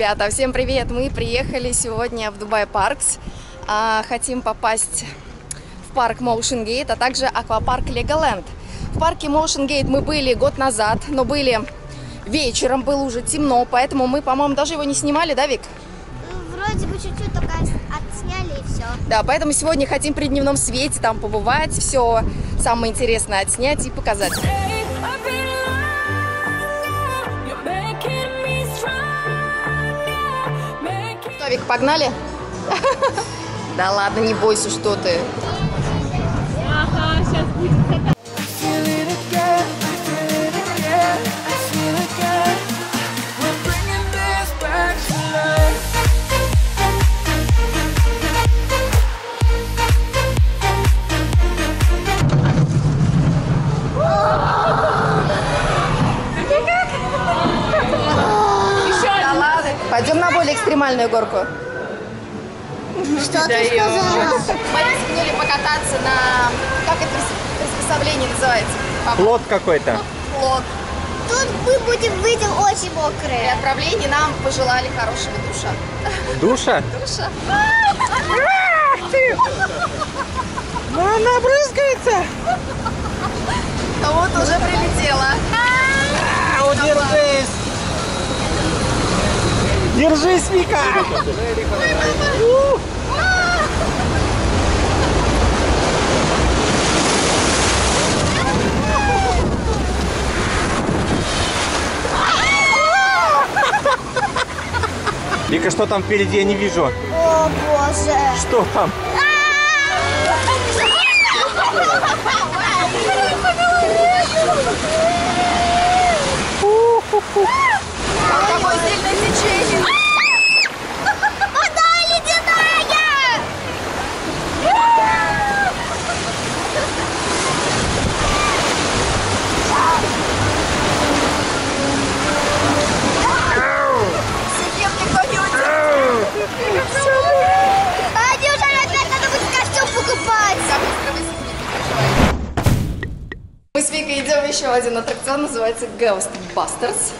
Ребята, всем привет! Мы приехали сегодня в Дубай Паркс. А, хотим попасть в парк Motion Gate, а также аквапарк Legoland. В парке Motion Gate мы были год назад, но были вечером, было уже темно, поэтому мы, по-моему, даже его не снимали, да, Вик? Вроде бы чуть-чуть только отсняли и все. Да, поэтому сегодня хотим при дневном свете там побывать, все самое интересное отснять и показать. Погнали? Да ладно, не бойся, что ты. Более экстремальную горку. Что ты сказала? Мы рискнули покататься на... Как это прис- приспособление называется? Плод какой-то. Плот. Тут мы будем выйдем очень При мокрые. отправлении нам пожелали хорошего душа. Душа? Душа. Она брызгается! Кому-то уже прилетело. Удержись! Держись, Вика! Вика, что там впереди? Я не вижу. О боже. Что там? Какое сильное течение. Еще один аттракцион, называется Ghostbusters.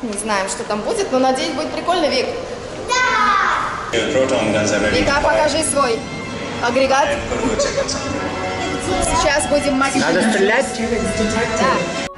Не знаем, что там будет, но надеюсь, будет прикольно, Вик. Ready Вика, покажи свой агрегат. Сейчас будем мочить. Надо стрелять? Да.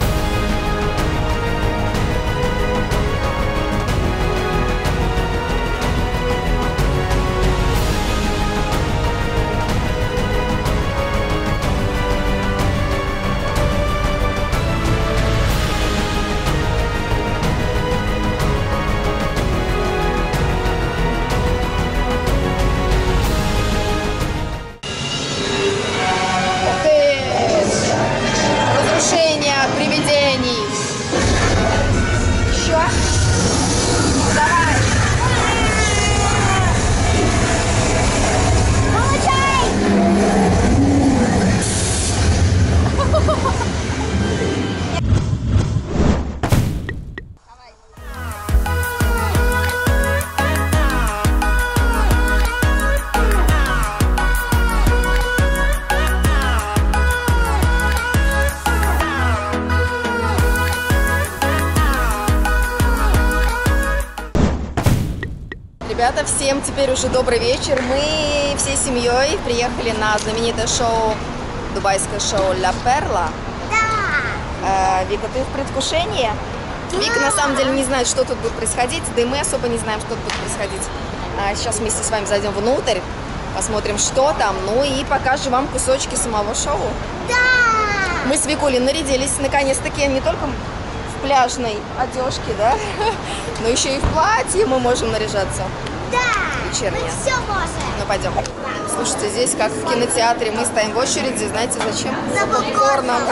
Ребята, всем теперь уже добрый вечер. Мы всей семьей приехали на знаменитое шоу, дубайское шоу «Ля Перла». Да! Э, Вика, ты в предвкушении? Вика на самом деле не знает, что тут будет происходить, да и мы особо не знаем, что тут будет происходить. А, сейчас вместе с вами зайдем внутрь, посмотрим, что там, ну и покажем вам кусочки самого шоу. Да! Мы с Викулей нарядились наконец-таки не только в пляжной одежке, да, но еще и в платье мы можем наряжаться. Да! Вечерняя. Мы все можем. Ну, пойдем. Слушайте, здесь как в кинотеатре, мы стоим в очереди, знаете зачем? За попкорном.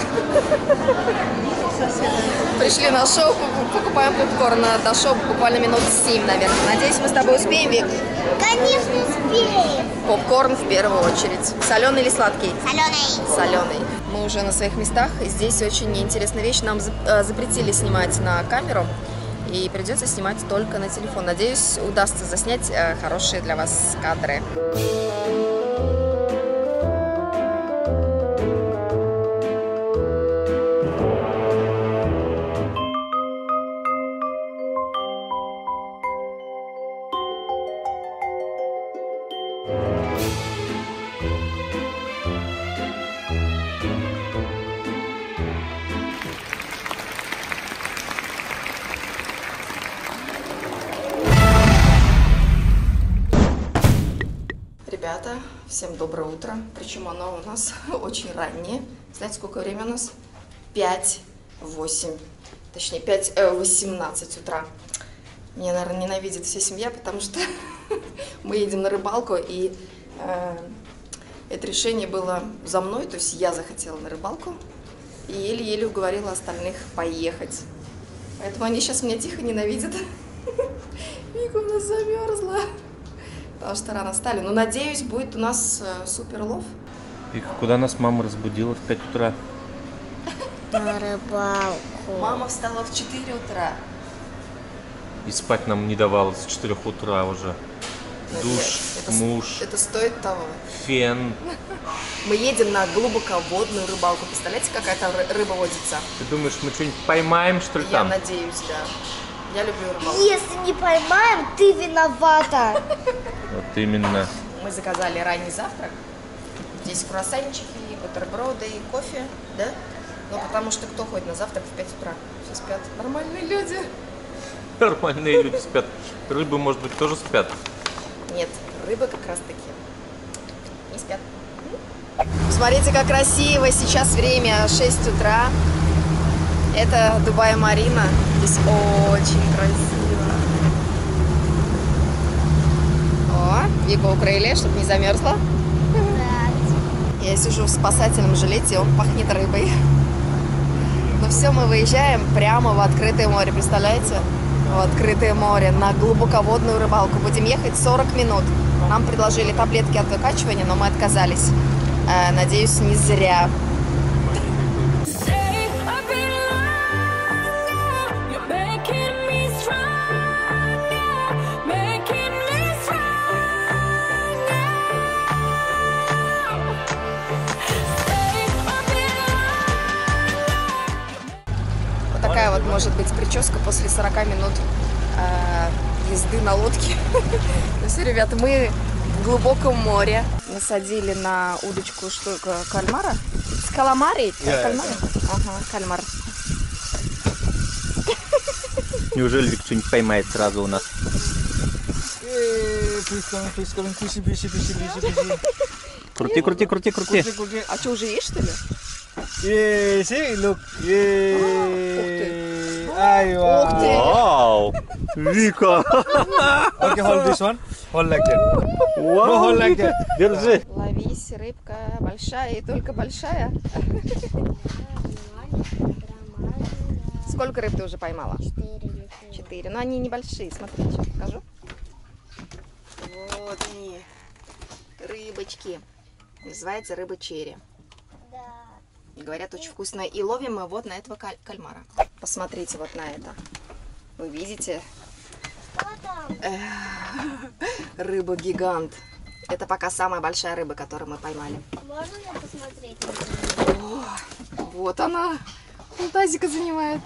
Пришли на шоу, пок- покупаем попкорн. До шоу буквально минут 7, наверное. Надеюсь, мы с тобой успеем, Вик. Конечно, успеем. Попкорн в первую очередь. Соленый или сладкий? Соленый. Соленый. Мы уже на своих местах. Здесь очень интересная вещь. Нам э, запретили снимать на камеру. И придется снимать только на телефон. Надеюсь, удастся заснять э, хорошие для вас кадры. Всем доброе утро. Причем оно у нас очень раннее. Знаете, сколько время у нас? 5, 8, точнее 5, э, 18 утра. Меня, наверное, ненавидит вся семья, потому что мы едем на рыбалку, и э, это решение было за мной, то есть я захотела на рыбалку, и еле-еле уговорила остальных поехать. Поэтому они сейчас меня тихо ненавидят. Вика у нас замерзла. Потому что рано встали. Но надеюсь, будет у нас э, супер лов. И куда нас мама разбудила в 5 утра? На рыбалку. Мама встала в 4 утра. И спать нам не давала с 4 утра уже. Душ, это муж, Это стоит того. фен. Мы едем на глубоководную рыбалку. Представляете, какая там ры- рыба водится? Ты думаешь, мы что-нибудь поймаем, что ли, Я там? надеюсь, да. Я люблю рыбалку. Если не поймаем, ты виновата. Вот именно. Мы заказали ранний завтрак. Здесь круассанчики, бутерброды и кофе, да? Ну, потому что кто ходит на завтрак в 5 утра? Все спят. Нормальные люди. Нормальные люди спят. Рыбы, может быть, тоже спят. Нет, рыбы как раз таки не спят. Смотрите, как красиво. Сейчас время 6 утра. Это Дубай Марина. Здесь очень красиво. О, Вику укрыли, чтобы не замерзла. Я сижу в спасательном жилете, он пахнет рыбой. Ну все, мы выезжаем прямо в открытое море, представляете? В открытое море на глубоководную рыбалку. Будем ехать 40 минут. Нам предложили таблетки от выкачивания, но мы отказались. Э, надеюсь, не зря. Может быть прическа после 40 минут э, езды на лодке. Ну все, ребята, мы в глубоком море. Насадили на удочку что, кальмара? С каламари? Кальмара? Ага, кальмар. Неужели Вик что-нибудь поймает сразу у нас? Крути, крути, крути, крути. А что, уже есть, что ли? Look. Yeah. Айва. Ух ты! Вау! Вика! Okay, hold this one. Hold like that. No, hold like that. Держи. Ловись, рыбка большая и только большая. Сколько рыб ты уже поймала? Четыре. Но они небольшие. Смотри, сейчас покажу. Вот они. Рыбочки. Называется рыба черри. Говорят, очень вкусная. И ловим мы вот на этого каль- кальмара. Посмотрите вот на это. Вы видите? Рыба-гигант. Это пока самая большая рыба, которую мы поймали. Можно мне посмотреть? Вот она. Тазика занимает.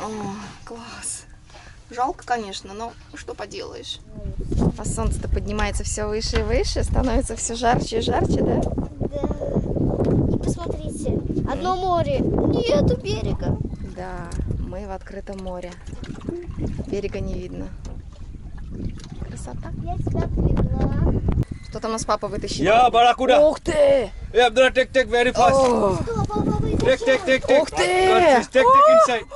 О, класс. Жалко, конечно, но что поделаешь. А солнце-то поднимается все выше и выше, становится все жарче и жарче, да? Одно море, нету берега. Да, мы в открытом море. Берега не видно. Красота. Я тебя привела. Что там у нас папа вытащил? Yeah, barracuda. Ух ты! Yeah, Abdullah, take, take very fast. О, Take, take, take, take. Ух ты! Take, take inside.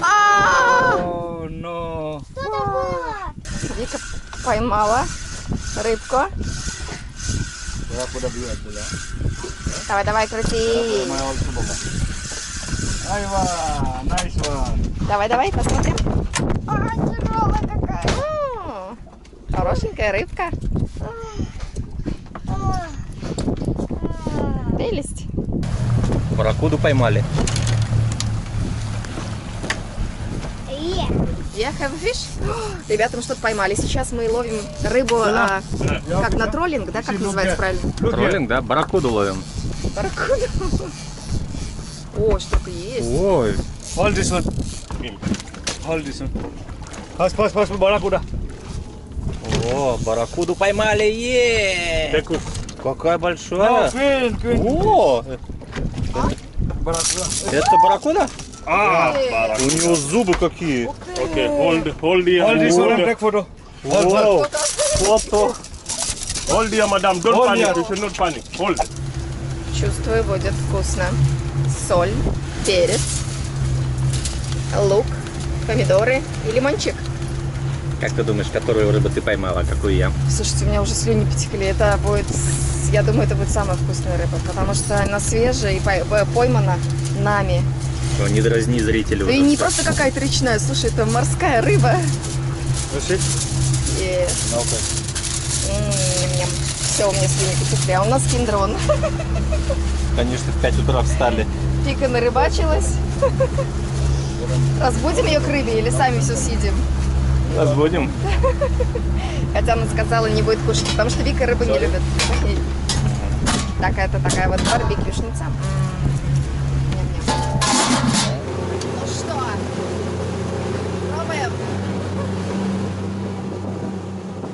а! Oh no. Что там было? Вика поймала рыбку. Давай, давай, крути. Айва, one. Давай, давай, посмотрим. А, тяжелая какая. О, Хорошенькая рыбка. Прелесть. Барракуду поймали. Я have a fish. Ребята, мы что-то поймали. Сейчас мы ловим рыбу, а, как на троллинг, да, как называется правильно? Троллинг, да? Барракуду ловим. Барракуду. О, что-то есть. Ой. Hold this one. Hold this one. Fast, fast, fast, barracuda. О, барракуду поймали, е Take off. Какая большая. Queen, queen. О, Баракуда. это барракуда? Ah, У него зубы какие. okay. Hold, hold here. Hold this one take photo. О, фото. hold here, madam. Don't Hold panic. here. You should not panic. Hold. Чувствую, будет вкусно. Соль, перец, лук, помидоры и лимончик. Как ты думаешь, которую рыбу ты поймала, какую я? Слушайте, у меня уже слюни потекли. Это будет, я думаю, это будет самая вкусная рыба, потому что она свежая и пой- пой- поймана нами. О, не дразни зрителей. Да и не просто какая-то речная, слушай, это морская рыба. No, okay. все, у меня слюни потекли. А у нас киндрон. Конечно, в 5 утра встали. Пика нарыбачилась. Разбудим ее к рыбе или сами все съедим? Разбудим. Хотя она сказала, не будет кушать, потому что Вика рыбу не любит. Так, это такая вот барбекюшница. М, ням-ням. Ну что, пробуем?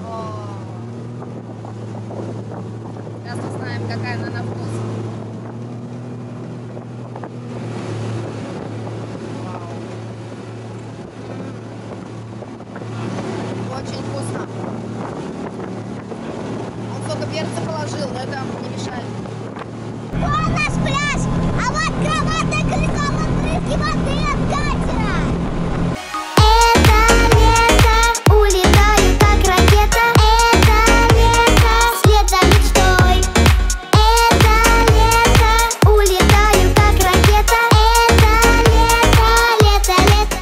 О. Сейчас узнаем, какая она